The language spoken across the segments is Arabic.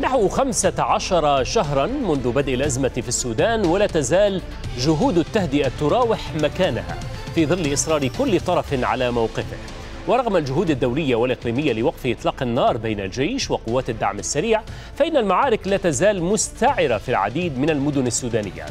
نحو 15 شهرا منذ بدء الأزمة في السودان ولا تزال جهود التهدئة تراوح مكانها في ظل إصرار كل طرف على موقفه. ورغم الجهود الدولية والإقليمية لوقف إطلاق النار بين الجيش وقوات الدعم السريع فإن المعارك لا تزال مستعرة في العديد من المدن السودانية.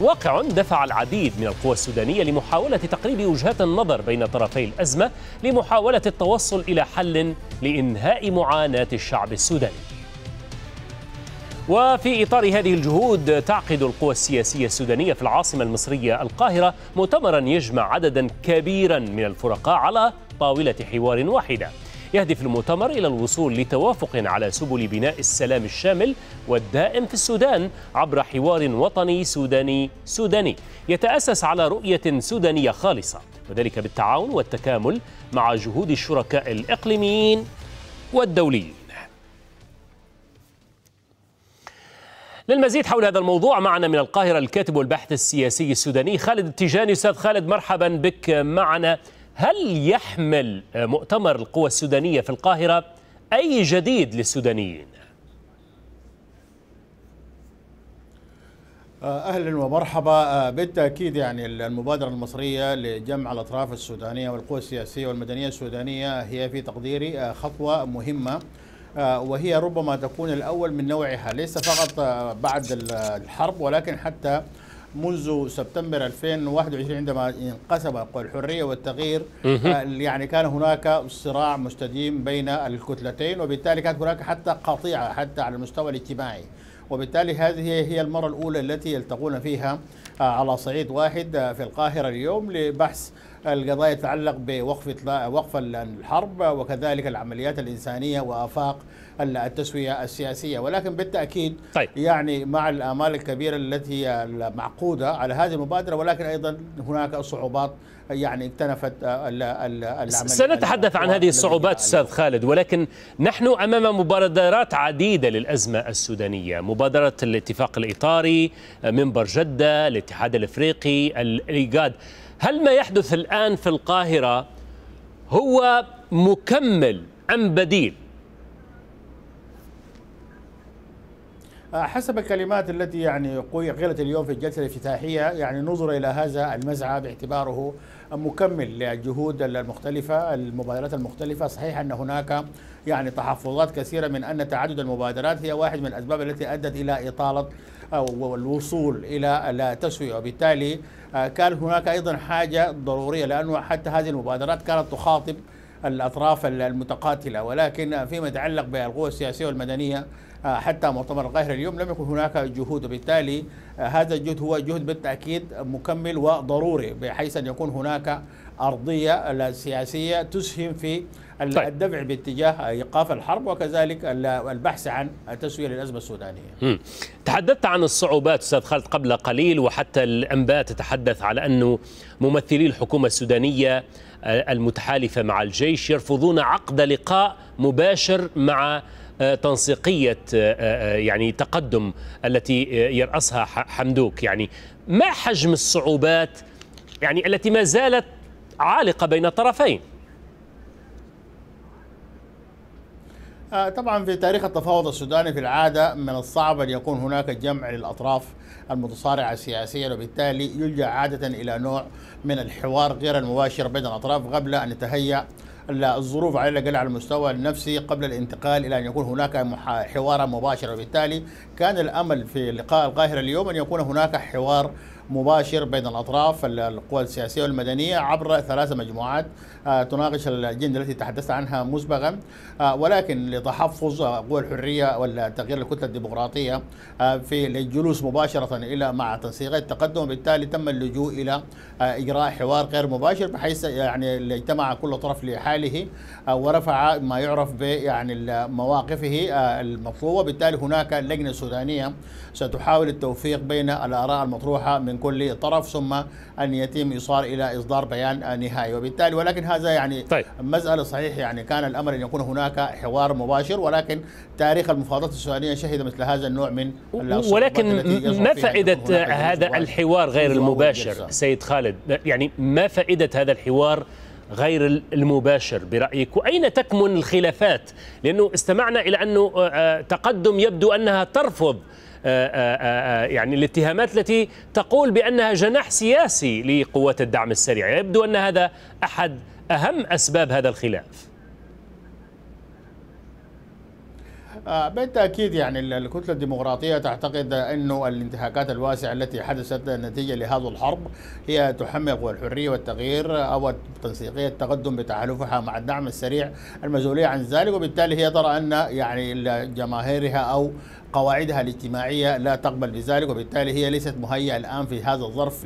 واقع دفع العديد من القوى السودانية لمحاولة تقريب وجهات النظر بين طرفي الأزمة لمحاولة التوصل إلى حل لإنهاء معاناة الشعب السوداني. وفي إطار هذه الجهود تعقد القوى السياسية السودانية في العاصمة المصرية القاهرة مؤتمرا يجمع عددا كبيرا من الفرقاء على طاولة حوار واحدة. يهدف المؤتمر إلى الوصول لتوافق على سبل بناء السلام الشامل والدائم في السودان عبر حوار وطني سوداني سوداني. يتأسس على رؤية سودانية خالصة وذلك بالتعاون والتكامل مع جهود الشركاء الإقليميين والدوليين. للمزيد حول هذا الموضوع معنا من القاهرة الكاتب والباحث السياسي السوداني خالد التيجاني أستاذ خالد مرحبا بك معنا. هل يحمل مؤتمر القوى السودانية في القاهرة أي جديد للسودانيين؟ أهلا ومرحبا. بالتأكيد يعني المبادرة المصرية لجمع الأطراف السودانية والقوى السياسية والمدنية السودانية هي في تقديري خطوة مهمة. وهي ربما تكون الأول من نوعها. ليس فقط بعد الحرب ولكن حتى منذ سبتمبر 2021 عندما انقسم الحرية والتغيير يعني كان هناك صراع مستديم بين الكتلتين وبالتالي كانت هناك حتى قطيعة حتى على المستوى الاجتماعي. وبالتالي هذه هي المرة الأولى التي يلتقون فيها على صعيد واحد في القاهرة اليوم لبحث القضايا تتعلق بوقف وقف الحرب وكذلك العمليات الإنسانية وآفاق التسوية السياسية. ولكن بالتأكيد طيب. يعني مع الآمال الكبيرة التي المعقودة على هذه المبادرة ولكن أيضا هناك صعوبات يعني اكتنفت العملية سنتحدث عن هذه الصعوبات أستاذ خالد ولكن نحن أمام مبادرات عديدة للأزمة السودانية. مبادرة الاتفاق الإطاري منبر جدة الاتحاد الإفريقي الإيجاد. هل ما يحدث الآن في القاهرة هو مكمل أم بديل؟ حسب الكلمات التي يعني قيلت اليوم في الجلسة الافتتاحية يعني نظر إلى هذا المسعى باعتباره مكمل للجهود المختلفة المبادرات المختلفة. صحيح أن هناك يعني تحفظات كثيرة من أن تعدد المبادرات هي واحد من الأسباب التي أدت إلى إطالة والوصول إلى التسويه وبالتالي كان هناك أيضا حاجة ضرورية لأنه حتى هذه المبادرات كانت تخاطب الأطراف المتقاتلة. ولكن فيما يتعلق بالقوى السياسية والمدنية حتى مؤتمر القاهرة اليوم لم يكن هناك جهود وبالتالي هذا الجهد هو جهد بالتأكيد مكمل وضروري بحيث أن يكون هناك أرضية سياسية تسهم في طيب. الدفع باتجاه إيقاف الحرب وكذلك البحث عن التسويه للأزمة السودانية. م. تحدثت عن الصعوبات أستاذ خالد قبل قليل وحتى الأنباء تتحدث على انه ممثلي الحكومة السودانية المتحالفة مع الجيش يرفضون عقد لقاء مباشر مع تنسيقية يعني تقدم التي يرأسها حمدوك. يعني ما حجم الصعوبات يعني التي ما زالت عالقة بين الطرفين طبعا في تاريخ التفاوض السوداني في العادة من الصعب أن يكون هناك جمع للأطراف المتصارعة سياسيا وبالتالي يلجأ عادة إلى نوع من الحوار غير المباشر بين الأطراف قبل أن يتهيأ الظروف على الأقل على المستوى النفسي قبل الانتقال إلى أن يكون هناك حوارا مباشرا وبالتالي كان الأمل في لقاء القاهرة اليوم أن يكون هناك حوار مباشر بين الأطراف القوى السياسية والمدنية عبر ثلاث مجموعات تناقش الاجنده التي تحدثت عنها مسبقا ولكن لتحفظ قوى الحرية والتغيير الكتله الديمقراطية في الجلوس مباشرة إلى مع تنسيق التقدم وبالتالي تم اللجوء إلى إجراء حوار غير مباشر بحيث يعني اجتمع كل طرف لحاله ورفع ما يعرف ب يعني مواقفه المطلوبه وبالتالي هناك لجنة سودانية ستحاول التوفيق بين الآراء المطروحة من كل طرف ثم أن يتم إيصال إلى إصدار بيان نهائي. وبالتالي ولكن هذا يعني طيب. مسألة صحيح يعني كان الأمر أن يكون هناك حوار مباشر ولكن تاريخ المفاوضات السودانيه شهد مثل هذا النوع من ولكن ما فائدة هذا الحوار غير المباشر؟ سيد خالد يعني ما فائدة هذا الحوار غير المباشر برأيك؟ وأين تكمن الخلافات؟ لأنه استمعنا إلى أنه تقدم يبدو أنها ترفض يعني الاتهامات التي تقول بأنها جناح سياسي لقوات الدعم السريع. يبدو أن هذا أحد أهم أسباب هذا الخلاف. آه بالتأكيد يعني الكتلة الديمقراطية تعتقد انه الانتهاكات الواسعة التي حدثت نتيجة لهذه الحرب هي تحمل قوى الحرية والتغيير أو تنسيقية التقدم بتحالفها مع الدعم السريع المسؤولية عن ذلك. وبالتالي هي ترى أن يعني جماهيرها أو قواعدها الاجتماعية لا تقبل بذلك وبالتالي هي ليست مهيئة الآن في هذا الظرف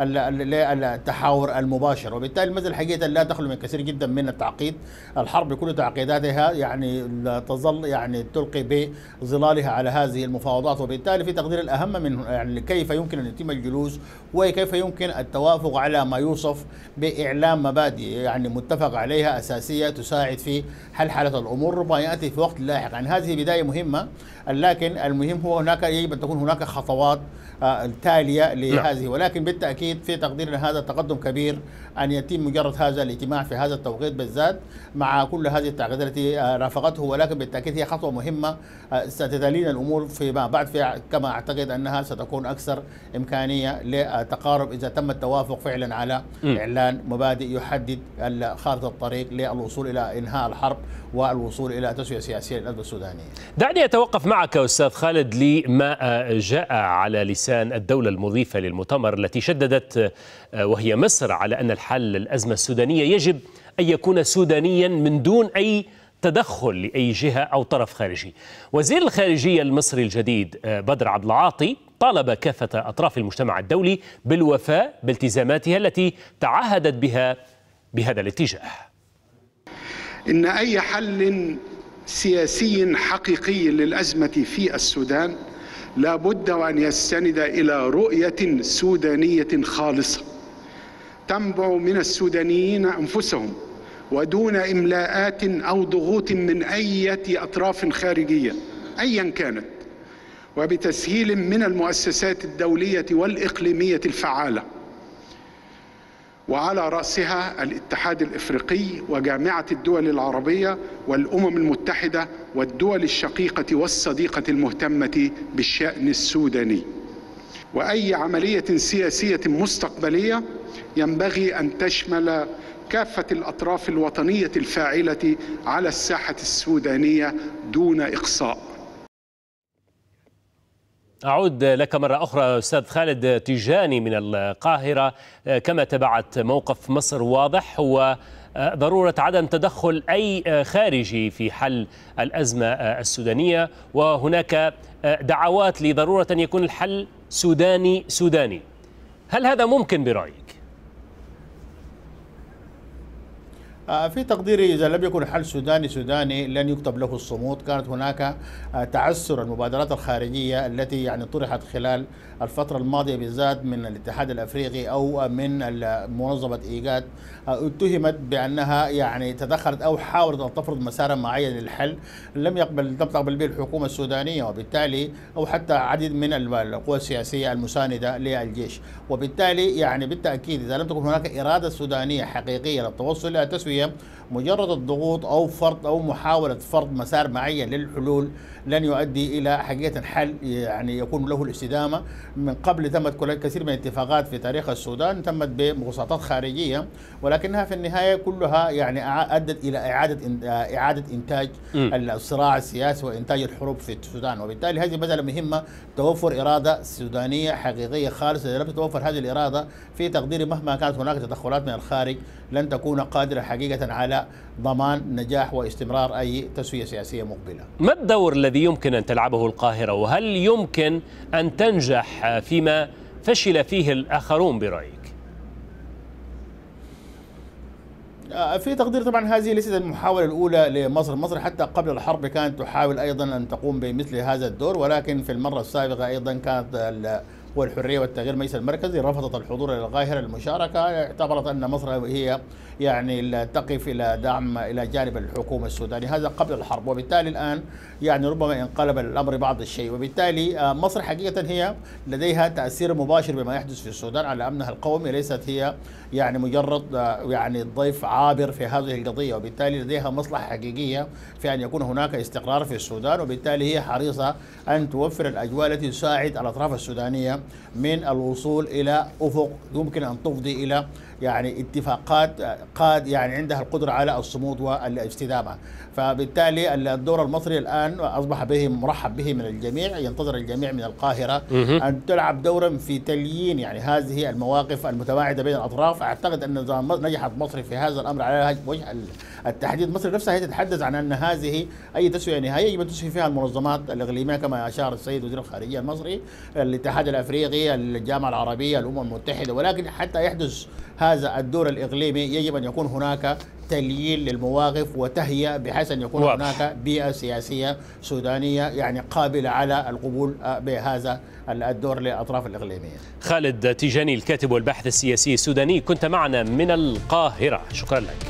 للتحاور المباشر. وبالتالي المسألة حقيقة لا تخلو من كثير جدا من التعقيد. الحرب بكل تعقيداتها يعني تظل يعني تلقي بظلالها على هذه المفاوضات. وبالتالي في تقدير الأهم من يعني كيف يمكن أن يتم الجلوس وكيف يمكن التوافق على ما يوصف بإعلام مبادئ يعني متفق عليها أساسية تساعد في حل حالة الأمور. ربما يأتي في وقت لاحق. يعني هذه بداية مهمة. لكن المهم هو هناك يجب أن تكون هناك خطوات آه، تالية لهذه. ولكن بالتأكيد في تقديرنا هذا تقدم كبير أن يتم مجرد هذا الاجتماع في هذا التوقيت بالذات مع كل هذه التعقيدات التي آه، رافقته. ولكن بالتأكيد هي خطوة مهمة آه، ستتلين الأمور فيما بعد في كما أعتقد أنها ستكون أكثر إمكانية لتقارب إذا تم التوافق فعلا على إعلان مبادئ يحدد خارطة الطريق للوصول إلى إنهاء الحرب والوصول إلى تسوية سياسية للازمه السودانية. دعني أتوقف معك أستاذ خالد لما جاء على لسان الدولة المضيفة للمؤتمر التي شددت وهي مصر على أن الحل الازمه السودانية يجب أن يكون سودانيا من دون أي تدخل لأي جهة أو طرف خارجي. وزير الخارجية المصري الجديد بدر عبد العاطي طالب كافة أطراف المجتمع الدولي بالوفاء بالتزاماتها التي تعهدت بها بهذا الاتجاه. إن أي حل سياسي حقيقي للأزمة في السودان لا بد وان يستند إلى رؤية سودانية خالصة. تنبع من السودانيين أنفسهم ودون إملاءات أو ضغوط من أي أطراف خارجية ايا كانت وبتسهيل من المؤسسات الدولية والإقليمية الفعالة. وعلى رأسها الاتحاد الإفريقي وجامعة الدول العربية والأمم المتحدة والدول الشقيقة والصديقة المهتمة بالشأن السوداني. وأي عملية سياسية مستقبلية ينبغي أن تشمل كافة الأطراف الوطنية الفاعلة على الساحة السودانية دون إقصاء. أعود لك مرة أخرى أستاذ خالد تيجاني من القاهرة. كما تبعت موقف مصر واضح هو ضرورة عدم تدخل أي خارجي في حل الأزمة السودانية. وهناك دعوات لضرورة أن يكون الحل سوداني سوداني. هل هذا ممكن برأيك؟ في تقديري إذا لم يكن الحل سوداني سوداني لن يكتب له الصمود. كانت هناك آه، تعسر المبادرات الخارجية التي يعني طرحت خلال الفترة الماضية بالذات من الاتحاد الأفريقي أو من منظمة إيجاد آه، اتهمت بأنها يعني تدخلت أو حاولت أن تفرض مسارا معين للحل. لم يقبل لم تقبل به الحكومة السودانية وبالتالي أو حتى عدد من القوى السياسية المساندة للجيش. وبالتالي يعني بالتأكيد إذا لم تكن هناك إرادة سودانية حقيقية للتوصل إلى تسوية السورية مجرد الضغوط أو فرض أو محاولة فرض مسار معين للحلول لن يؤدي إلى حقيقه حل يعني يكون له الاستدامة. من قبل تمت كل كثير من الاتفاقات في تاريخ السودان تمت بمساطات خارجية ولكنها في النهاية كلها يعني أدت إلى إعادة إعادة إنتاج الصراع السياسي وإنتاج الحروب في السودان. وبالتالي هذه مسألة مهمة توفر إرادة سودانية حقيقية خالصة. إذا لم تتوفر هذه الإرادة في تقديري مهما كانت هناك تدخلات من الخارج لن تكون قادرة حقيقة على ضمان نجاح واستمرار أي تسوية سياسية مقبلة. ما الدور الذي يمكن أن تلعبه القاهرة وهل يمكن أن تنجح فيما فشل فيه الآخرون برأيك؟ آه، في تقدير طبعا هذه ليست المحاولة الأولى لمصر مصر حتى قبل الحرب كانت تحاول أيضا أن تقوم بمثل هذا الدور ولكن في المرة السابقة أيضا كانت والحرية والتغيير المجلس المركزي رفضت الحضور إلى القاهره للمشاركه اعتبرت أن مصر هي يعني تقف إلى دعم إلى جانب الحكومة السودانية. هذا قبل الحرب وبالتالي الآن يعني ربما انقلب الأمر بعض الشيء. وبالتالي مصر حقيقة هي لديها تأثير مباشر بما يحدث في السودان على أمنها القومي ليست هي يعني مجرد يعني ضيف عابر في هذه القضية. وبالتالي لديها مصلحة حقيقية في أن يكون هناك استقرار في السودان. وبالتالي هي حريصة أن توفر الأجواء التي تساعد الأطراف السودانية من الوصول إلى أفق. يمكن أن تفضي إلى يعني اتفاقات قاد يعني عندها القدرة على الصمود والاستدامة. فبالتالي الدور المصري الآن أصبح به مرحب به من الجميع ينتظر الجميع من القاهرة أن تلعب دورا في تليين يعني هذه المواقف المتواعدة بين الأطراف. أعتقد أن اذا نجحت مصر في هذا الأمر على وجه التحديد. مصر نفسها هي تتحدث عن أن هذه أي تسوية نهائية يجب أن تسوي فيها المنظمات الإقليمية كما أشار السيد وزير الخارجية المصري الاتحاد الأفريقي الجامعة العربية الأمم المتحدة ولكن حتى يحدث هذا الدور الإقليمي يجب أن يكون هناك تليين للمواقف وتهيئة بحيث أن يكون واضح. هناك بيئة سياسية سودانية يعني قابلة على القبول بهذا الدور للأطراف الإقليمية. خالد تيجاني الكاتب والباحث السياسي السوداني كنت معنا من القاهرة، شكرا لك.